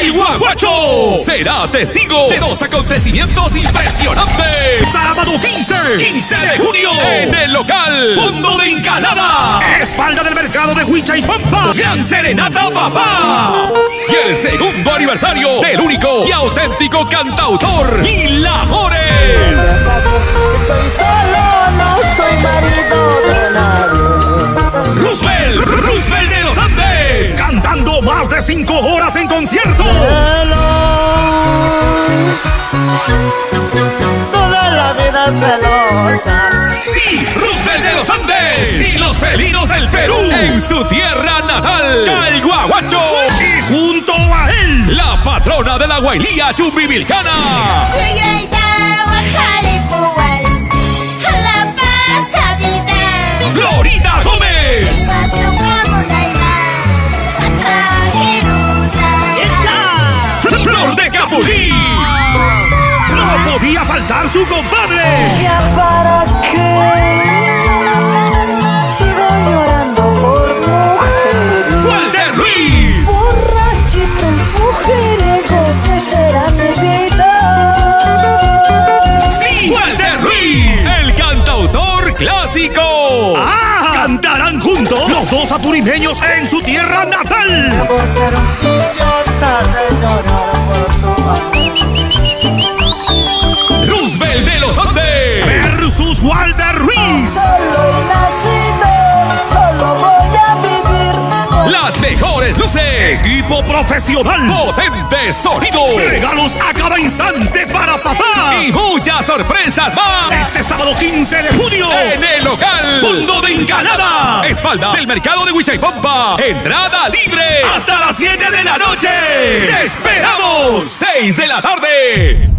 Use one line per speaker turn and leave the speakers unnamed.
Caiguaguacho será testigo de dos acontecimientos impresionantes. Sábado 15, 15 de junio, en el local Fondo de Incalada, espalda del mercado de Huicha y Pampa, Gran Serenata Papá. Y el segundo aniversario del único y auténtico cantautor, Ilamores.
Soy
más de cinco horas en concierto.
Toda la vida celosa.
Sí, Roosevelt de los Andes y los felinos del Perú en su tierra natal, Calguahuacho. Y junto a él, la patrona de la Guailía Chumbivilcana. Florida su compadre.
¿Ya para qué? Sigo llorando por mujeres.
Walter Luis.
Borrachito, mujeriego, ¿qué será mi vida?
Sí, Walter Luis. El cantautor clásico. Ah, cantarán juntos los dos apurimeños en su tierra natal. Equipo profesional, potente sonido, regalos a cada instante para papá y muchas sorpresas más. Este sábado 15 de junio en el local Fondo de Incalada, espalda del mercado de Huichaipampa. Entrada libre hasta las 7 de la noche. ¡Te esperamos! 6 de la tarde.